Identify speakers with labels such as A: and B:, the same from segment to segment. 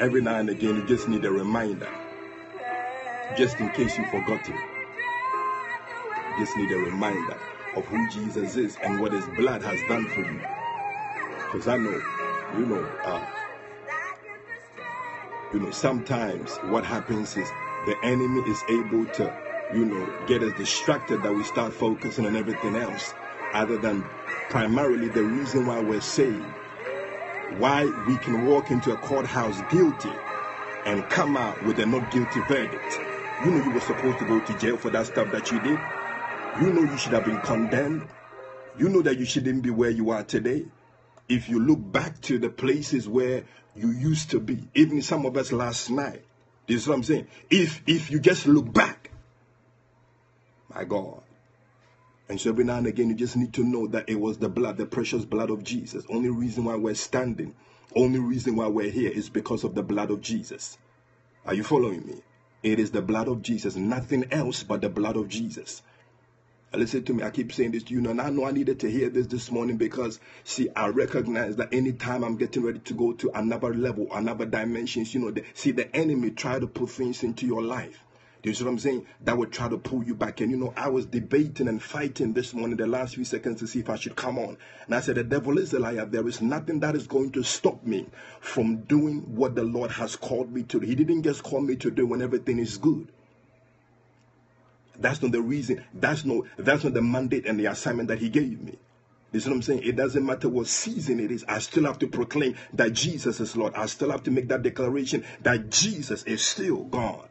A: every now and again, you just need a reminder, just in case you forgot it. You just need a reminder of who Jesus is and what His blood has done for you. Because I know, you know, uh, you know, sometimes what happens is the enemy is able to, you know, get us distracted that we start focusing on everything else other than primarily the reason why we're saved. Why we can walk into a courthouse guilty and come out with a not guilty verdict. You know you were supposed to go to jail for that stuff that you did. You know you should have been condemned. You know that you shouldn't be where you are today. If you look back to the places where you used to be, even some of us last night, this is what I'm saying. If if you just look back, my God. And so every now and again, you just need to know that it was the blood, the precious blood of Jesus. Only reason why we're standing, only reason why we're here is because of the blood of Jesus. Are you following me? It is the blood of Jesus, nothing else but the blood of Jesus. Listen to me. I keep saying this to you, and I know I needed to hear this this morning because, see, I recognize that anytime I'm getting ready to go to another level, another dimensions, you know, the, see, the enemy try to put things into your life. Do you see what I'm saying? That would try to pull you back. And you know, I was debating and fighting this morning, the last few seconds, to see if I should come on. And I said, The devil is a liar. There is nothing that is going to stop me from doing what the Lord has called me to do. He didn't just call me to do when everything is good. That's not the reason. That's not that's not the mandate and the assignment that he gave me. This is what I'm saying. It doesn't matter what season it is. I still have to proclaim that Jesus is Lord. I still have to make that declaration that Jesus is still God.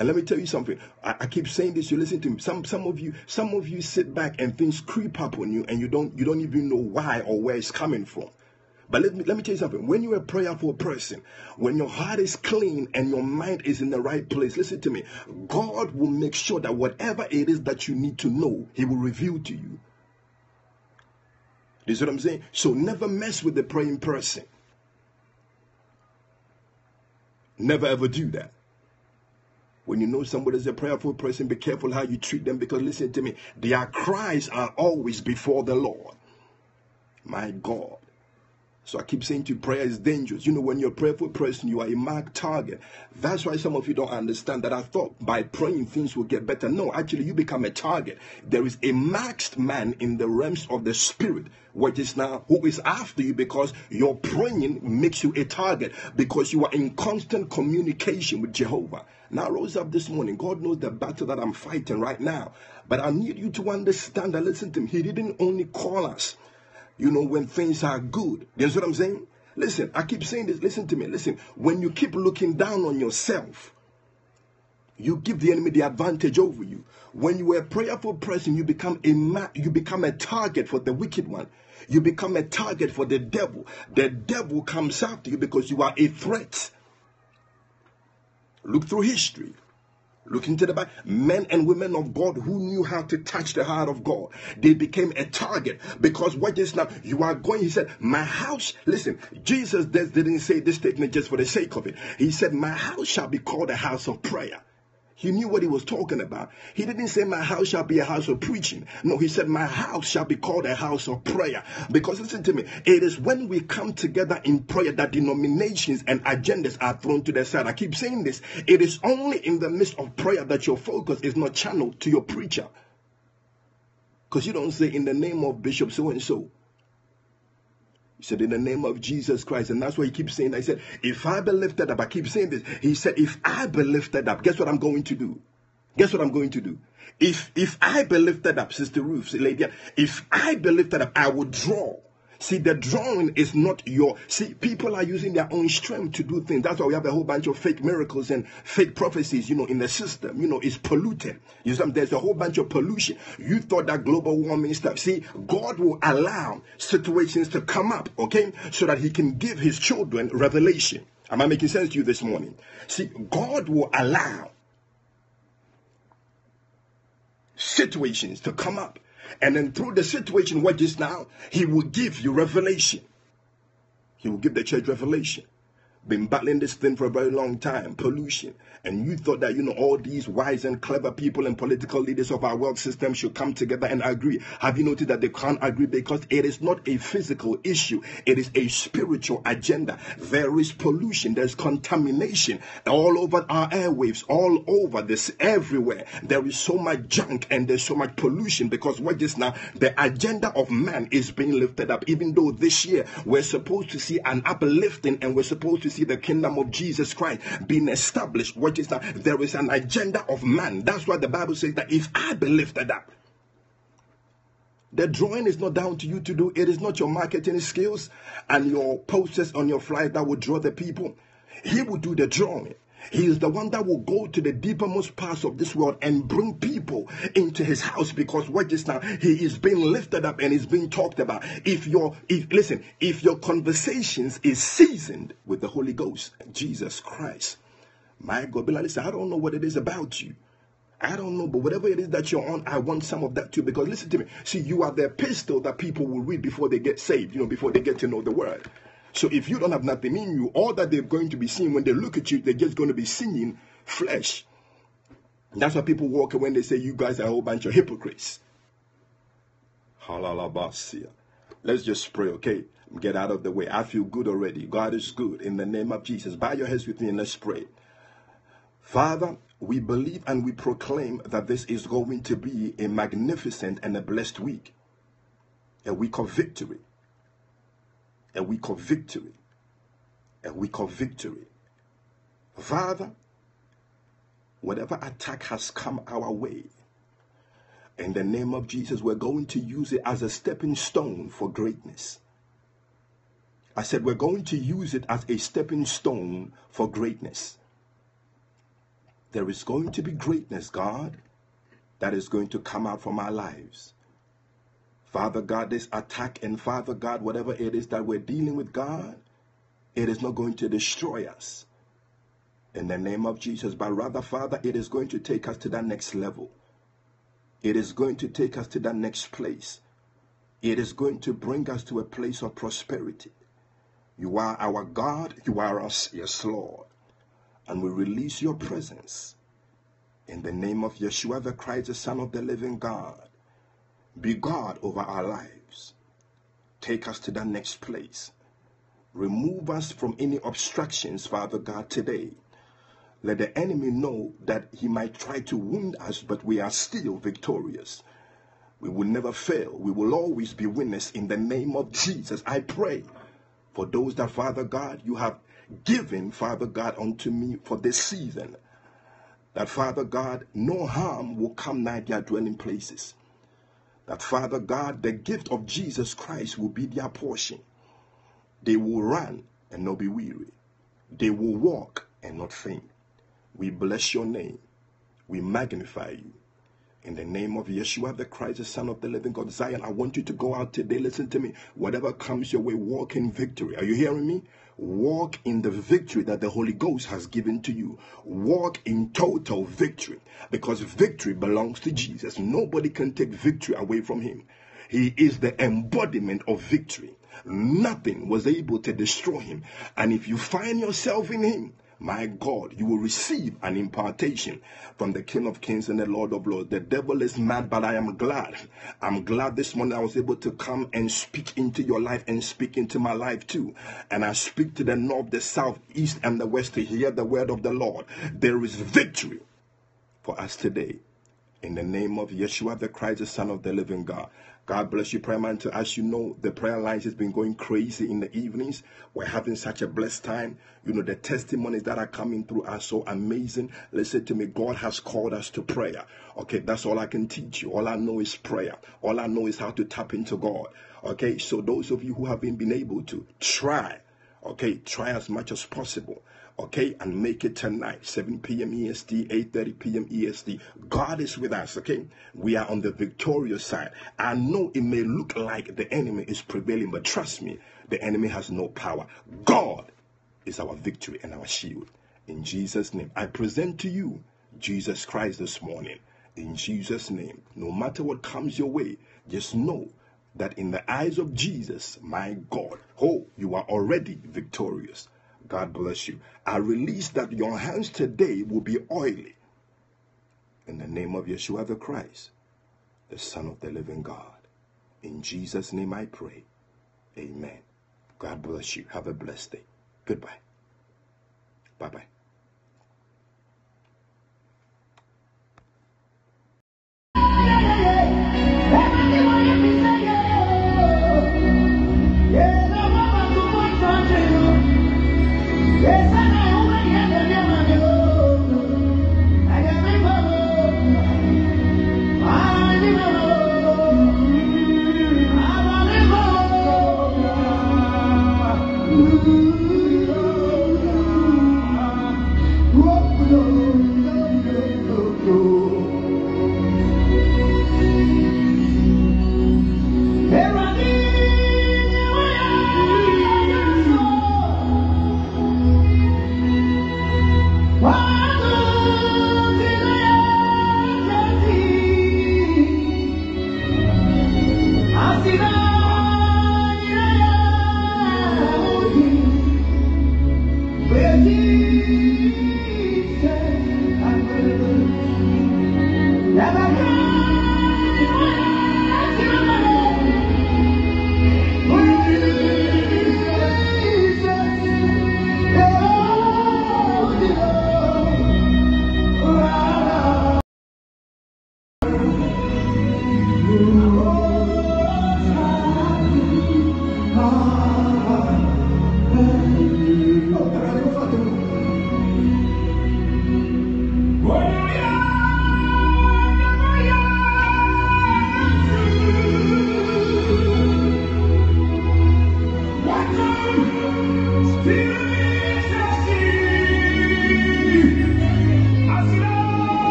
A: And let me tell you something. I, I, keep saying this. You listen to me. Some some of you some of you sit back and things creep up on you, and you don't you don't even know why or where it's coming from. But let me let me tell you something. When you're a prayerful person, when your heart is clean and your mind is in the right place, listen to me. God will make sure that whatever it is that you need to know, He will reveal to you. You see what I'm saying? So never mess with the praying person. Never ever do that. When you know somebody is a prayerful person, be careful how you treat them because listen to me, their cries are always before the Lord. My God. So I keep saying to you, prayer is dangerous. You know, when you're a prayerful person, you are a marked target. That's why some of you don't understand that I thought by praying things will get better. No, actually, you become a target. There is a marked man in the realms of the spirit, which is now who is after you because your praying makes you a target because you are in constant communication with Jehovah. Now, I rose up this morning. God knows the battle that I'm fighting right now. But I need you to understand that, listen to me, He didn't only call us you know, when things are good. You know what I'm saying? Listen, I keep saying this. Listen to me. Listen, when you keep looking down on yourself, you give the enemy the advantage over you. When you are a prayerful person, you become a you become a target for the wicked one. You become a target for the devil. The devil comes after you because you are a threat. Look through history. Look into the Bible. Men and women of God who knew how to touch the heart of God, they became a target because what is now? You are going, he said, My house, listen, Jesus didn't say this statement just for the sake of it. He said, My house shall be called a house of prayer. He knew what he was talking about. He didn't say, My house shall be a house of preaching. No, he said, My house shall be called a house of prayer. Because listen to me, it is when we come together in prayer that denominations and agendas are thrown to the side. I keep saying this. It is only in the midst of prayer that your focus is not channeled to your preacher. Because you don't say, In the name of Bishop so and so. He said, in the name of Jesus Christ. And that's why he keeps saying I said, if I be lifted up, I keep saying this. He said, if I be lifted up, guess what I'm going to do? Guess what I'm going to do? If if I be lifted up, Sister Ruth, lady, if I be lifted up, I will draw See, the drawing is not your. See, people are using their own strength to do things. That's why we have a whole bunch of fake miracles and fake prophecies, you know, in the system. You know, it's polluted. You know, there's a whole bunch of pollution. You thought that global warming stuff. See, God will allow situations to come up, okay, so that He can give His children revelation. Am I making sense to you this morning? See, God will allow situations to come up and then through the situation, what is now, he will give you revelation. He will give the church revelation. Been battling this thing for a very long time pollution. And you thought that you know all these wise and clever people and political leaders of our world system should come together and agree. Have you noticed that they can't agree? Because it is not a physical issue. It is a spiritual agenda. There is pollution. There's contamination all over our airwaves all over this everywhere. There is so much junk and there's so much pollution because what is now the agenda of man is being lifted up. Even though this year we're supposed to see an uplifting and we're supposed to see the kingdom of jesus christ being established what is that there is an agenda of man that's why the bible says that if i be lifted up the drawing is not down to you to do. It is not your marketing skills and your posters on your flyer that will draw the people. He will do the drawing. He is the one that will go to the deepermost parts of this world and bring people into his house because what is now he is being lifted up and is being talked about. If your if listen, if your conversations is seasoned with the Holy Ghost, Jesus Christ, my God, Bilal, listen, I don't know what it is about you. I don't know, but whatever it is that you're on, I want some of that too. Because listen to me. See, you are the epistle that people will read before they get saved, you know, before they get to know the word. So if you don't have nothing in you, all that they're going to be seeing when they look at you, they're just going to be seeing flesh. That's why people walk when they say you guys are a whole bunch of hypocrites. Halalabasia. Let's just pray, okay? Get out of the way. I feel good already. God is good. In the name of Jesus. Bow your heads with me and let's pray. Father, we believe and we proclaim that this is going to be a magnificent and a blessed week, a week of victory, a week of victory, a week of victory. Father, whatever attack has come our way, in the name of Jesus, we're going to use it as a stepping stone for greatness. I said, we're going to use it as a stepping stone for greatness. There is going to be greatness, God, that is going to come out from our lives. Father God, this attack, and Father God, whatever it is that we're dealing with, God, it is not going to destroy us. In the name of Jesus, but rather, Father, it is going to take us to that next level. It is going to take us to that next place. It is going to bring us to a place of prosperity. You are our God, you are us, yes, Lord and we release your presence in the name of Yeshua the Christ, the Son of the living God. Be God over our lives. Take us to that next place. Remove us from any obstructions, Father God, today. Let the enemy know that he might try to wound us, but we are still victorious. We will never fail. We will always be winners in the name of Jesus. I pray for those that, Father God, you have given, Father God, unto me for this season. That, Father God, no harm will come nigh their dwelling places. That, Father God, the gift of Jesus Christ will be their portion. They will run and not be weary. They will walk and not faint. We bless your name. We magnify you. In the name of Yeshua the Christ, the Son of the living God, Zion, I want you to go out today. Listen to me. Whatever comes your way, walk in victory. Are you hearing me? Walk in the victory that the Holy Ghost has given to you. Walk in total victory because victory belongs to Jesus. Nobody can take victory away from him. He is the embodiment of victory. Nothing was able to destroy him. And if you find yourself in him, my God, you will receive an impartation from the King of Kings and the Lord of Lords. The devil is mad, but I am glad. I'm glad this morning I was able to come and speak into your life and speak into my life too. And I speak to the north, the south, east, and the west to hear the word of the Lord. There is victory for us today. In the name of Yeshua the Christ, the Son of the living God. God bless you, prayer man. As you know, the prayer lines has been going crazy in the evenings. We're having such a blessed time. You know, the testimonies that are coming through are so amazing. Listen to me. God has called us to prayer. Okay, that's all I can teach you. All I know is prayer. All I know is how to tap into God. Okay, so those of you who haven't been able to try, okay, try as much as possible okay, and make it tonight, 7 p.m. EST, 8.30 p.m. EST. God is with us, okay? We are on the victorious side. I know it may look like the enemy is prevailing, but trust me, the enemy has no power. God is our victory and our shield. In Jesus' name, I present to you Jesus Christ this morning. In Jesus' name, no matter what comes your way, just know that in the eyes of Jesus, my God, oh, you are already victorious.
B: God bless you. I release that your hands today will be oily. In the name of Yeshua the Christ, the Son of the living God. In Jesus' name I pray. Amen. God bless you. Have a blessed day. Goodbye. Bye bye.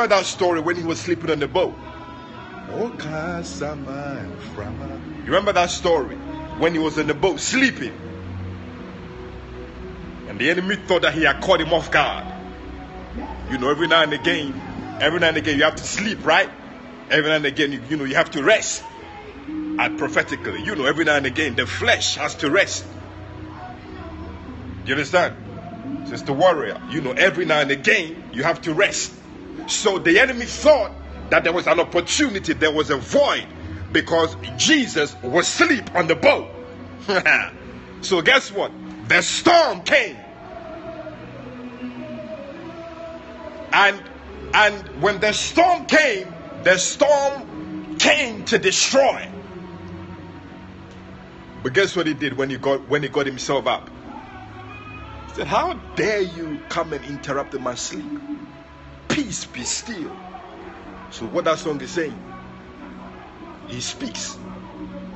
A: Remember that story when he was sleeping on the boat? You remember that story when he was in the boat sleeping? And the enemy thought that he had caught him off guard. You know, every now and again, every now and again, you have to sleep, right? Every now and again, you, you know, you have to rest. And prophetically, you know, every now and again, the flesh has to rest. You understand? Sister Warrior, you know, every now and again you have to rest. So the enemy thought that there was an opportunity, there was a void because Jesus was asleep on the boat. so guess what? The storm came. And and when the storm came, the storm came to destroy. But guess what he did when he got when he got himself up? He said, How dare you come and interrupt my sleep? Peace be still. So, what that song is saying, he speaks.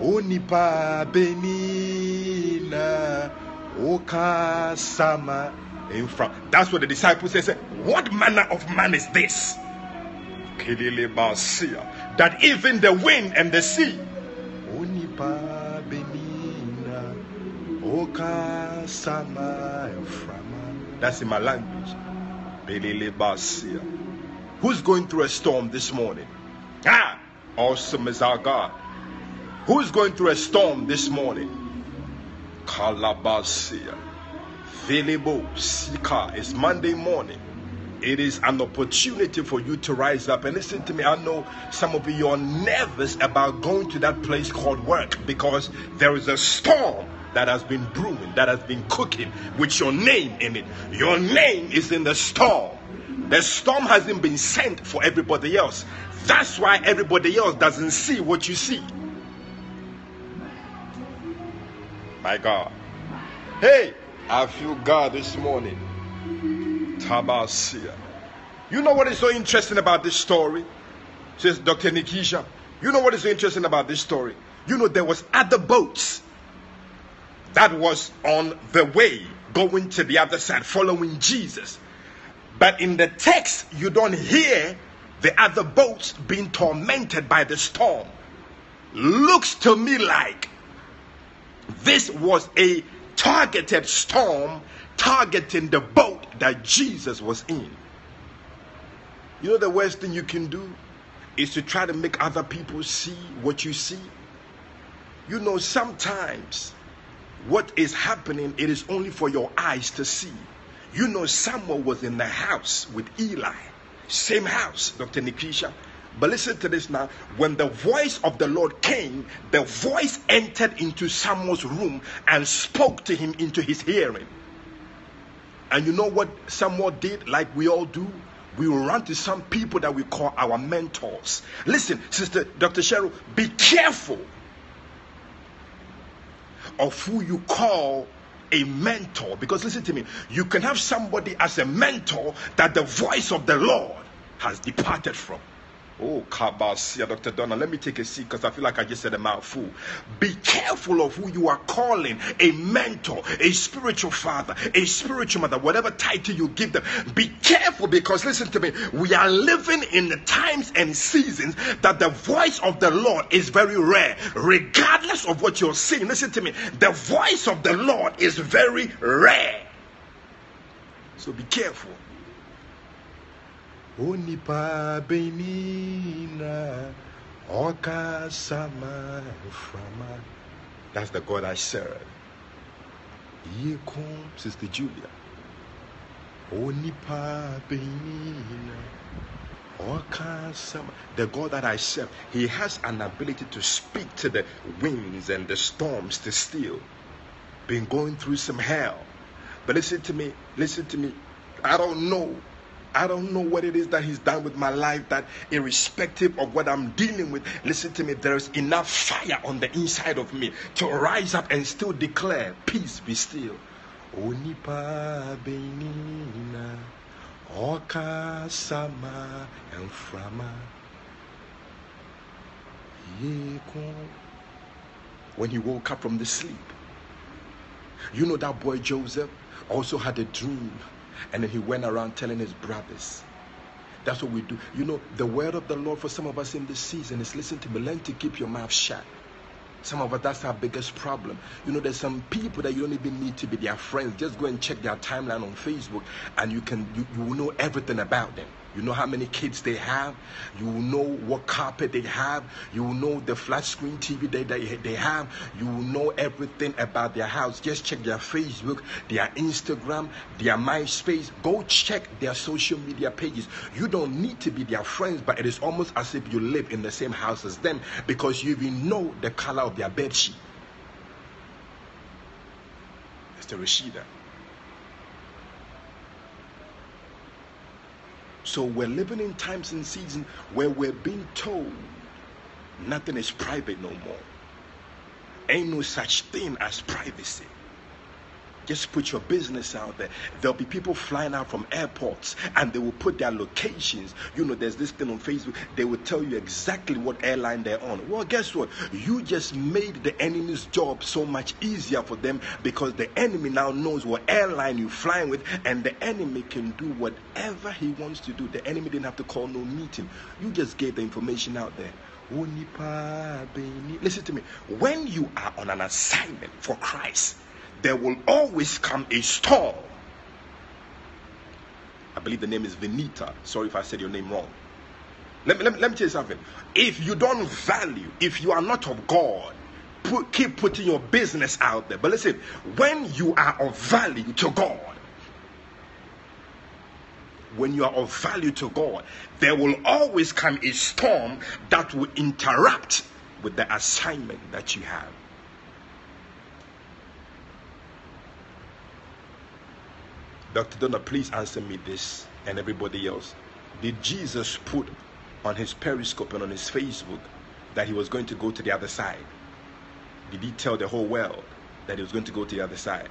A: Onipa benina oka sama in front. That's what the disciples said. What manner of man is this? That even the wind and the sea. Onipa benina
B: Oka Sama Frama.
A: That's in my language. Who's going through a storm this morning? Ah, awesome is our God. Who's going through a storm this morning? Kalabasia. Velebo Sika. It's Monday morning. It is an opportunity for you to rise up. And listen to me, I know some of you are nervous about going to that place called work because there is a storm that has been brewing, that has been cooking with your name in it. Your name is in the storm. The storm hasn't been sent for everybody else. That's why everybody else doesn't see what you see. My God. Hey, I feel God this morning. Tabasia. You know what is so interesting about this story? Says Dr. Nikisha. You know what is so interesting about this story? You know there was other boats that was on the way going to the other side following Jesus. But in the text you don't hear the other boats being tormented by the storm. Looks to me like this was a targeted storm targeting the boat that Jesus was in. You know, the worst thing you can do is to try to make other people see what you see. You know, sometimes what is happening, it is only for your eyes to see. You know, someone was in the house with Eli, same house, Dr. Nikisha. But listen to this now. When the voice of the Lord came, the voice entered into Samuel's room and spoke to him into his hearing. And you know what Samuel did, like we all do? We will run to some people that we call our mentors. Listen, Sister Dr. Cheryl, be careful of who you call a mentor. Because listen to me, you can have somebody as a mentor that the voice of the Lord has departed from. Oh, Kabasia, Dr. Donna, let me take a seat because I feel like I just said a mouthful. Be careful of who you are calling a mentor, a spiritual father, a spiritual mother, whatever title you give them. Be careful because, listen to me, we are living in the times and seasons that the voice of the Lord is very rare. Regardless of what you're seeing, listen to me, the voice of the Lord is very rare. So be careful.
B: Onipa benina oka sama frama.
A: That's the God I serve.
B: Here Yekum, Sister Julia. Onipa benina oka sama.
A: The God that I serve, He has an ability to speak to the winds and the storms to still. Been going through some hell. But listen to me, listen to me. I don't know I don't know what it is that He's done with my life that, irrespective of what I'm dealing with, listen to me, there is enough fire on the inside of me to rise up and still declare, Peace be still.
B: Oka sama and.
A: When he woke up from the sleep, you know that boy Joseph also had a dream and then he went around telling his brothers. That's what we do. You know, the word of the Lord for some of us in this season is listen to me, learn to keep your mouth shut. Some of us, that's our biggest problem. You know, there's some people that you don't even need to be their friends. Just go and check their timeline on Facebook and you can you, you will know everything about them. You know how many kids they have. You know what carpet they have. You know the flat screen TV they, they, they have. You know everything about their house. Just check their Facebook, their Instagram, their MySpace. Go check their social media pages. You don't need to be their friends, but it is almost as if you live in the same house as them because you even know the color of their bed sheet. Mr. Rashida. So we're living in times and seasons where we're being told nothing is private no more. Ain't no such thing as privacy. Just put your business out there. There'll be people flying out from airports and they will put their locations. You know, there's this thing on Facebook. They will tell you exactly what airline they're on. Well, guess what? You just made the enemy's job so much easier for them because the enemy now knows what airline you're flying with and the enemy can do whatever he wants to do. The enemy didn't have to call no meeting. You just gave the information out there. Listen to me. When you are on an assignment for Christ, there will always come a storm. I believe the name is Venita. Sorry if I said your name wrong. Let me, let me, let me tell you something. If you don't value, if you are not of God, put, keep putting your business out there. But listen, when you are of value to God, when you are of value to God, there will always come a storm that will interrupt with the assignment that you have. Dr. Donna, please answer me this and everybody else. Did Jesus put on his Periscope and on his Facebook that he was going to go to the other side? Did he tell the whole world that he was going to go to the other side?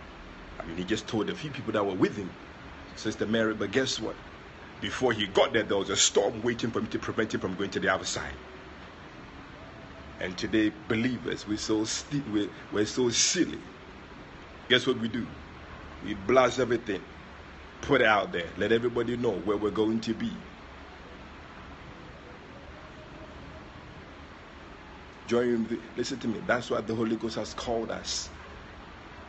A: I mean, he just told a few people that were with him, Sister Mary, but guess what? Before he got there, there was a storm waiting for him to prevent him from going to the other side. And today, believers, we're so, we're, we're so silly. Guess what we do? We blast everything put it out there. Let everybody know where we're going to be. Join, listen to me. That's what the Holy Ghost has called us.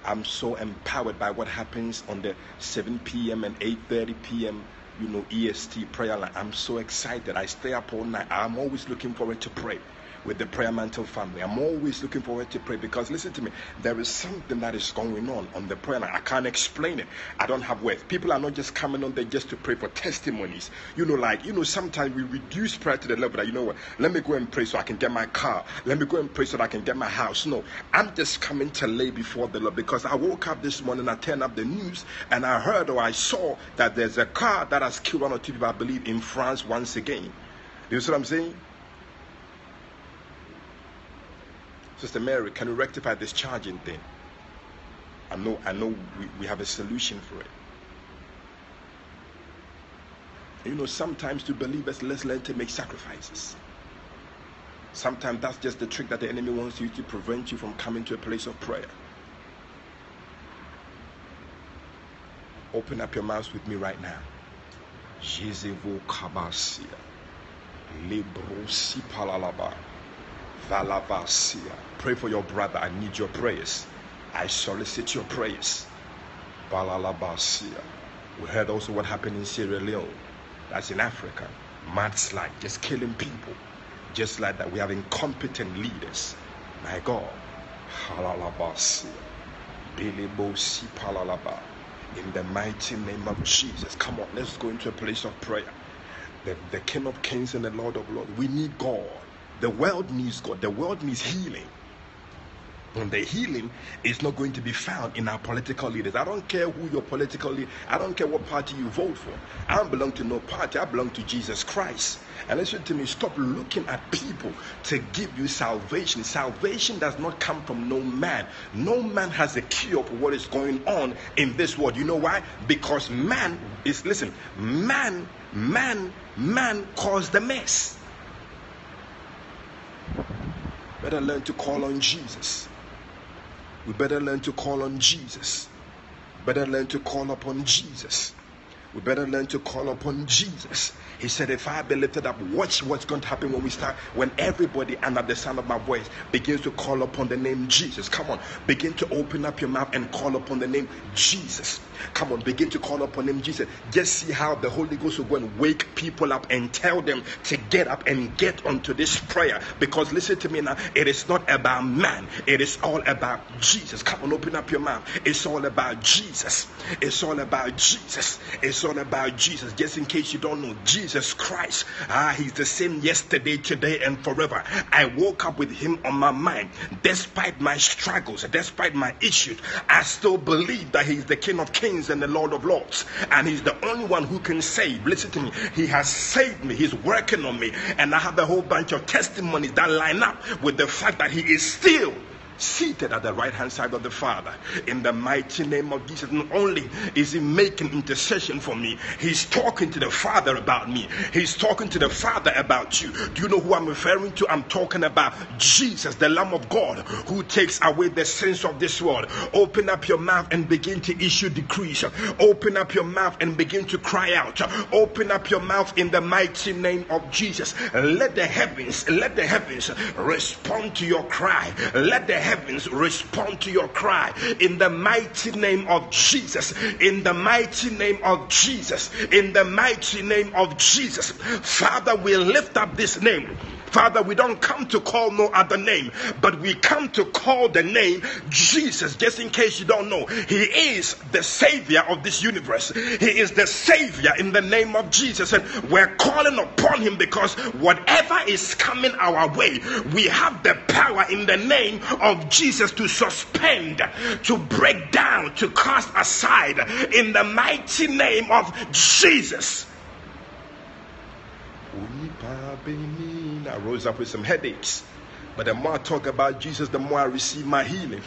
A: I'm so empowered by what happens on the 7 p.m. and 8:30 p.m. You know, EST prayer line. I'm so excited. I stay up all night. I'm always looking forward to pray with the prayer mantle family. I'm always looking forward to pray because listen to me, there is something that is going on on the prayer. I can't explain it. I don't have words. People are not just coming on there just to pray for testimonies. You know, like you know, sometimes we reduce prayer to the level that you know what, let me go and pray so I can get my car. Let me go and pray so that I can get my house. No, I'm just coming to lay before the Lord because I woke up this morning, I turned up the news and I heard or I saw that there's a car that has killed one or two people, I believe, in France once again. You see what I'm saying? Sister Mary, can you rectify this charging thing? I know, I know we, we have a solution for it. You know, sometimes to believers, let's learn to make sacrifices. Sometimes that's just the trick that the enemy wants you to prevent you from coming to a place of prayer. Open up your mouths with me right now. Jezevo kabasia. Lebrosi palalaba. Valavasia. Pray for your brother. I need your prayers. I solicit your prayers. Balalabasia. We heard also what happened in Sierra Leone. That's in Africa. Mudslide, just killing people. Just like that. We have incompetent leaders. My God. Halalabasia. Bilibosi palalaba. In the mighty name of Jesus. Come on, let's go into a place of prayer. The, the King of Kings and the Lord of Lords. We need God. The world needs God. The world needs healing. And the healing is not going to be found in our political leaders. I don't care who your political leader, I don't care what party you vote for. I don't belong to no party. I belong to Jesus Christ. And listen to me, stop looking at people to give you salvation. Salvation does not come from no man. No man has a cure for what is going on in this world. You know why? Because man is, listen, man, man, man caused the mess. Better learn to call on Jesus. We better learn to call on Jesus. Better learn to call upon Jesus. We better learn to call upon Jesus. He said, If I be lifted up, watch what's going to happen when we start, when everybody under the sound of my voice begins to call upon the name Jesus. Come on, begin to open up your mouth and call upon the name Jesus. Come on, begin to call upon him Jesus. Just see how the Holy Ghost will go and wake people up and tell them to get up and get onto this prayer. Because listen to me now, it is not about man, it is all about Jesus. Come on, open up your mouth. It's all about Jesus. It's all about Jesus. It's all about Jesus. Just in case you don't know, Jesus Christ, ah, He's the same yesterday, today, and forever. I woke up with Him on my mind. Despite my struggles, despite my issues, I still believe that He's the King of Kings and the Lord of Lords. And He's the only one who can save. Listen to me. He has saved me. He's working on me. And I have a whole bunch of testimonies that line up with the fact that He is still seated at the right hand side of the Father. In the mighty name of Jesus, not only is He making intercession for me, He's talking to the Father about me. He's talking to the Father about you. Do you know who I'm referring to? I'm talking about Jesus, the Lamb of God, who takes away the sins of this world. Open up your mouth and begin to issue decrees. Open up your mouth and begin to cry out. Open up your mouth in the mighty name of Jesus. Let the heavens, let the heavens respond to your cry. Let the heavens respond to your cry in the mighty name of Jesus. In the mighty name of Jesus. In the mighty name of Jesus. Father, we lift up this name. Father, we don't come to call no other name, but we come to call the name Jesus. Just in case you don't know, He is the Savior of this universe. He is the Savior in the name of Jesus. And we're calling upon Him because whatever is coming our way, we have the power in the name of Jesus to suspend, to break down, to cast aside in the mighty name of Jesus. I rose up with some headaches. But the more I talk about Jesus, the more I receive my healing.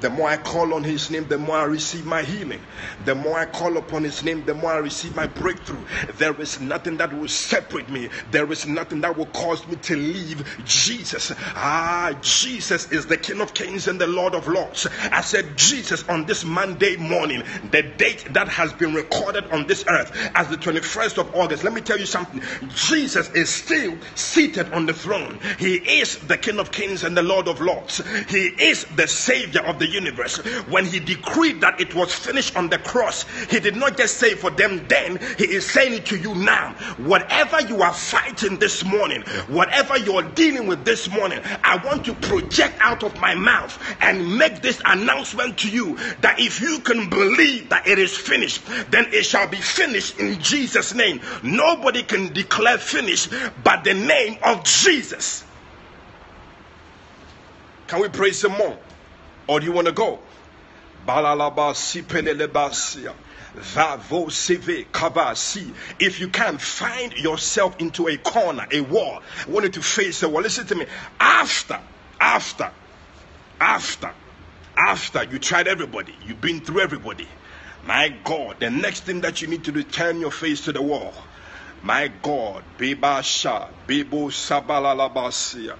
A: The more I call on his name, the more I receive my healing. The more I call upon his name, the more I receive my breakthrough. There is nothing that will separate me. There is nothing that will cause me to leave Jesus. Ah, Jesus is the King of Kings and the Lord of Lords. I said, Jesus, on this Monday morning, the date that has been recorded on this earth as the 21st of August, let me tell you something. Jesus is still seated on the throne. He is the King of Kings and the Lord of Lords. He is the Savior of the universe, when he decreed that it was finished on the cross, he did not just say for them then, he is saying it to you now. Whatever you are fighting this morning, whatever you're dealing with this morning, I want to project out of my mouth and make this announcement to you that if you can believe that it is finished, then it shall be finished in Jesus' name. Nobody can declare finished but the name of Jesus. Can we praise some more? Or do you want to go? If you can't find yourself into a corner, a wall, I to face the wall. Listen to me. After, after, after, after you tried everybody, you've been through everybody. My God, the next thing that you need to do, turn your face to the wall. My God, Beba Sha, Bebo Sabalalabasia.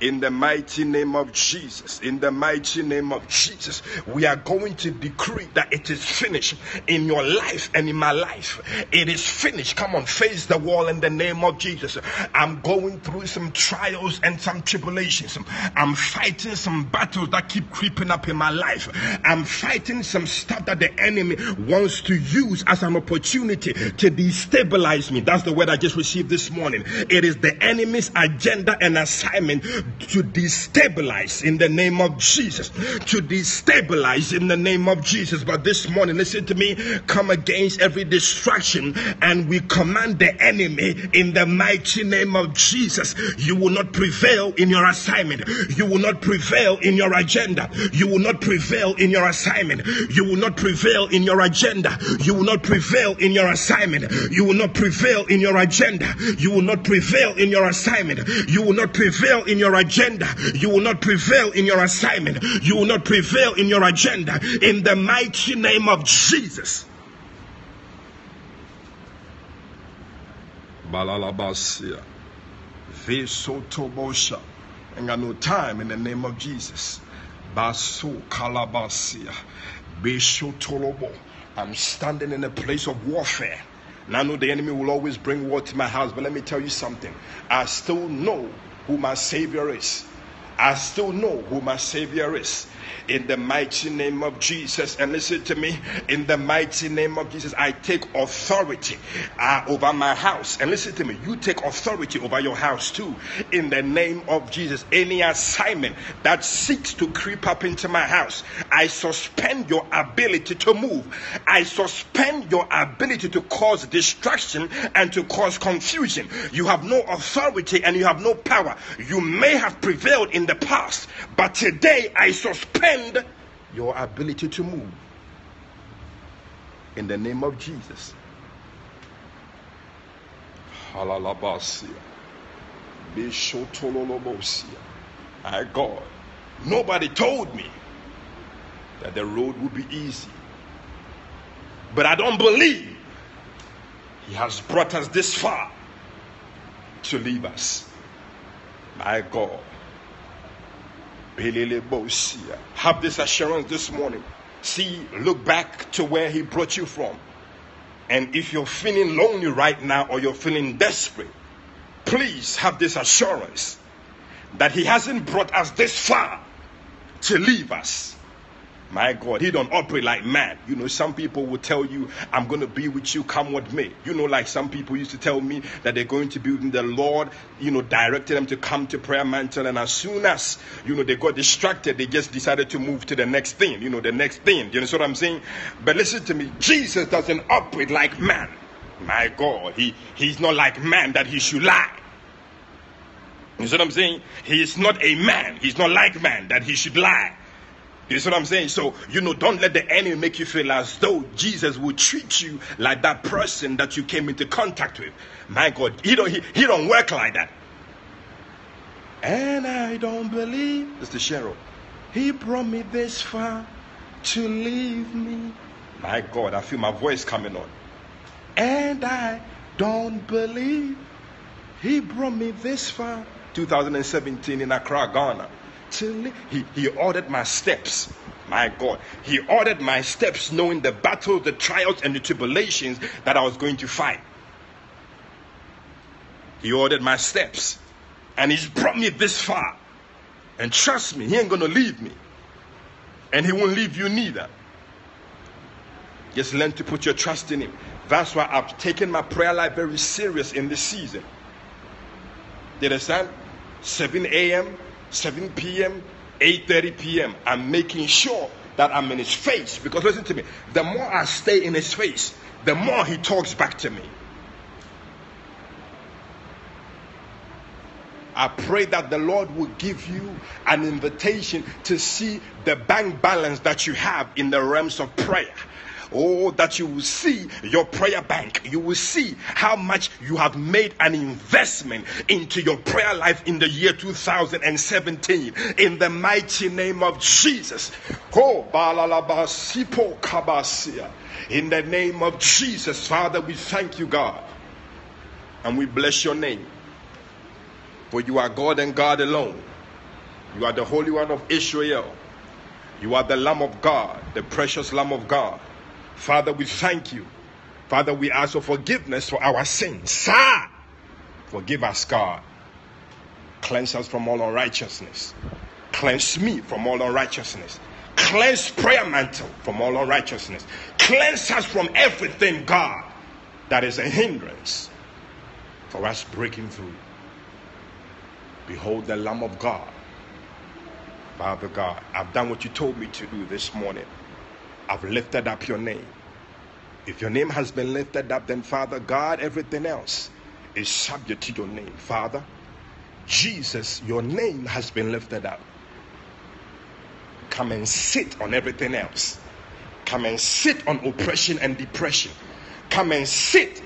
A: In the mighty name of Jesus, in the mighty name of Jesus, we are going to decree that it is finished in your life and in my life. It is finished. Come on, face the wall in the name of Jesus. I'm going through some trials and some tribulations. I'm fighting some battles that keep creeping up in my life. I'm fighting some stuff that the enemy wants to use as an opportunity to destabilize me. That's the word I just received this morning. It is the enemy's agenda and assignment to destabilize in the name of Jesus. To destabilize in the name of Jesus. But this morning, listen to me, come against every distraction and we command the enemy in the mighty name of Jesus. You will not prevail in your assignment. You will not prevail in your agenda. You will not prevail in your assignment. You will not prevail in your agenda. You will not prevail in your assignment. You will not prevail in your agenda. You will not prevail in your assignment. You will not prevail in your agenda. You will not prevail in your assignment. You will not prevail in your agenda. In the mighty name of Jesus. Balalabasia. Vesotobosha. Ain't got no time in the name of Jesus. Baso kalabasia. Beshotolobo. I'm standing in a place of warfare. And I know the enemy will always bring war to my house, but let me tell you something. I still know who my Savior is. I still know who my Savior is in the mighty name of Jesus. And listen to me, in the mighty name of Jesus, I take authority uh, over my house. And listen to me, you take authority over your house too, in the name of Jesus. Any assignment that seeks to creep up into my house, I suspend your ability to move. I suspend your ability to cause distraction and to cause confusion. You have no authority and you have no power. You may have prevailed in the past, but today I suspend your ability to move. In the name of Jesus. Halalabasia. My God. Nobody told me that the road would be easy. But I don't believe He has brought us this far to leave us. My God. Have this assurance this morning. See, look back to where He brought you from. And if you're feeling lonely right now or you're feeling desperate, please have this assurance that He hasn't brought us this far to leave us. My God, he don't operate like man. You know, some people will tell you, I'm going to be with you, come with me. You know, like some people used to tell me that they're going to be with the Lord, you know, directed them to come to prayer mantle. And as soon as, you know, they got distracted, they just decided to move to the next thing, you know, the next thing. You know what I'm saying? But listen to me, Jesus doesn't operate like man. My God, he, he's not like man that he should lie. You see what I'm saying? He is not a man. He's not like man that he should lie. You see what I'm saying? So, you know, don't let the enemy make you feel as though Jesus will treat you like that person that you came into contact with. My God, he don't, he, he don't work like that. And I don't believe, Mr. Cheryl, he brought me this far to leave me. My God, I feel my voice coming on. And I don't believe he brought me this far 2017 in Accra, Ghana. He, he ordered my steps. My God, He ordered my steps, knowing the battle, the trials, and the tribulations that I was going to fight. He ordered my steps, and He's brought me this far. And trust me, He ain't gonna leave me, and He won't leave you neither. Just learn to put your trust in Him. That's why I've taken my prayer life very serious in this season. You understand? 7 a.m., 7 p.m., 8:30 p.m. I'm making sure that I'm in his face because listen to me, the more I stay in his face, the more he talks back to me. I pray that the Lord will give you an invitation to see the bank balance that you have in the realms of prayer. Oh, that you will see your prayer bank. You will see how much you have made an investment into your prayer life in the year 2017. In the mighty name of Jesus. In the name of Jesus, Father, we thank you, God. And we bless your name. For you are God and God alone. You are the Holy One of Israel. You are the Lamb of God, the precious Lamb of God. Father, we thank you. Father, we ask for forgiveness for our sins. Sir, forgive us, God. Cleanse us from all unrighteousness. Cleanse me from all unrighteousness. Cleanse prayer mantle from all unrighteousness. Cleanse us from everything, God, that is a hindrance for us breaking through. Behold the Lamb of God. Father God, I've done what you told me to do this morning. I've lifted up your name. If your name has been lifted up, then Father God, everything else is subject to your name. Father, Jesus, your name has been lifted up. Come and sit on everything else. Come and sit on oppression and depression. Come and sit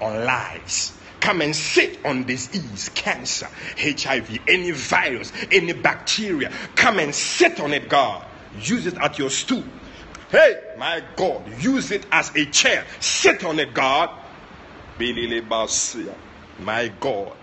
A: on lies. Come and sit on disease, cancer, HIV, any virus, any bacteria. Come and sit on it, God. Use it at your stool. Hey, my God, use it as a chair. Sit on it, God. My God,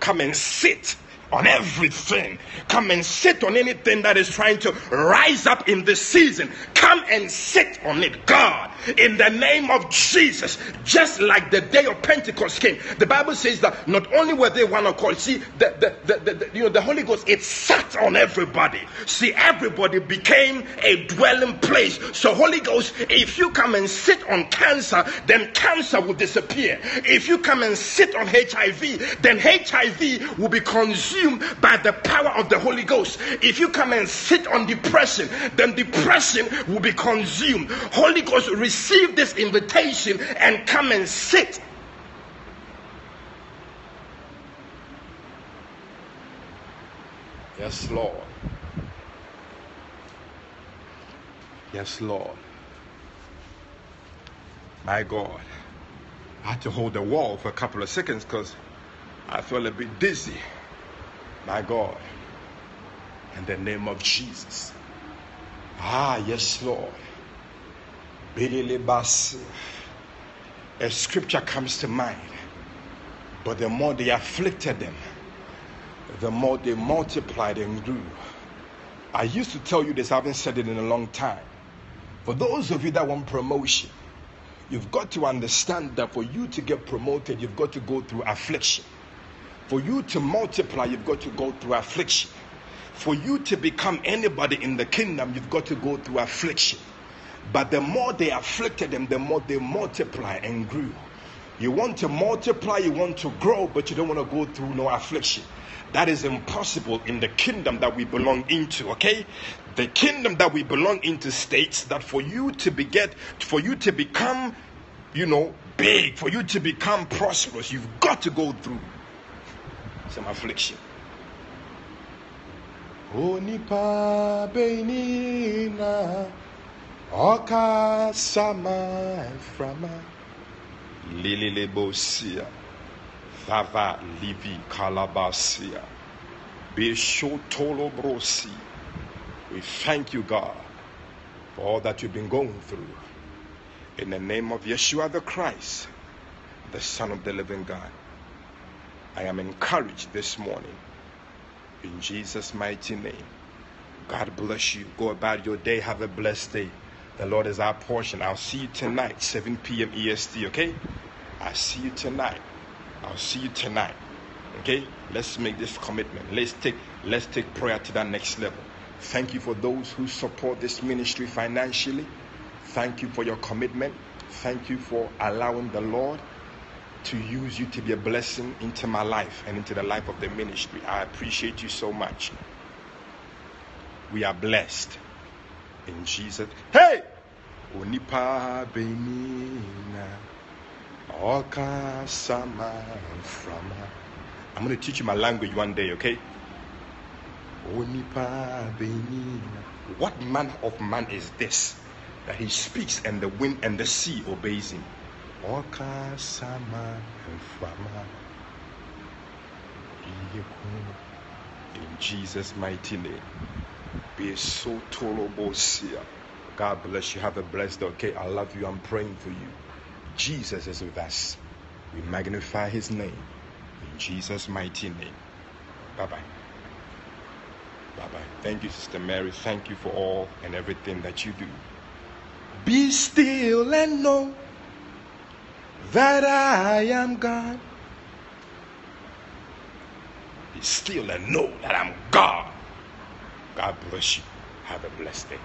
A: come and sit on everything. Come and sit on anything that is trying to rise up in this season. Come and sit on it, God, in the name of Jesus. Just like the day of Pentecost came, the Bible says that not only were they one accord, see, the, the, the, the, you know, the Holy Ghost, it sat on everybody. See, everybody became a dwelling place. So, Holy Ghost, if you come and sit on cancer, then cancer will disappear. If you come and sit on HIV, then HIV will be consumed consumed by the power of the Holy Ghost. If you come and sit on depression, then depression will be consumed. Holy Ghost, receive this invitation and come and sit. Yes, Lord. Yes, Lord. My God. I had to hold the wall for a couple of seconds because I felt a bit dizzy my God, in the name of Jesus. Ah, yes, Lord. A scripture comes to mind, but the more they afflicted them, the more they multiplied and grew. I used to tell you this, I haven't said it in a long time. For those of you that want promotion, you've got to understand that for you to get promoted, you've got to go through affliction. For you to multiply, you've got to go through affliction. For you to become anybody in the kingdom, you've got to go through affliction. But the more they afflicted them, the more they multiply and grew. You want to multiply, you want to grow, but you don't want to go through no affliction. That is impossible in the kingdom that we belong into, okay? The kingdom that we belong into states that for you to be get, for you to become, you know, big, for you to become prosperous, you've got to go through some affliction. Onipa benina oka sama frama lililebosia vava livi kalabasia. Bishotolobrosi we thank you god for all that you've been going through. In the name of yeshua the christ the son of the living god i am encouraged this morning in jesus mighty name god bless you go about your day have a blessed day the Lord is our portion. I'll see you tonight, 7 p.m. EST, okay? I'll see you tonight. I'll see you tonight. Okay? Let's make this commitment. Let's take let's take prayer to that next level. Thank you for those who support this ministry financially. Thank you for your commitment. Thank you for allowing the Lord to use you to be a blessing into my life and into the life of the ministry. I appreciate you so much. We are blessed in Jesus. Hey! Onipa benina oka sama frama. I'm going to teach you my language one day, okay? Onipa benina. What manner of man is this that he speaks and the wind and the sea obeys him? Oka sama frama. In Jesus' mighty name. Be so tolobosia. God bless you. Have a blessed day. Okay, I love you. I'm praying for you. Jesus is with us. We magnify his name. In Jesus' mighty name. Bye bye. Bye bye. Thank you, Sister Mary. Thank you for all and everything that you do. Be still and know that I am God. Be still and know that I'm God. God bless you. Have a blessed day.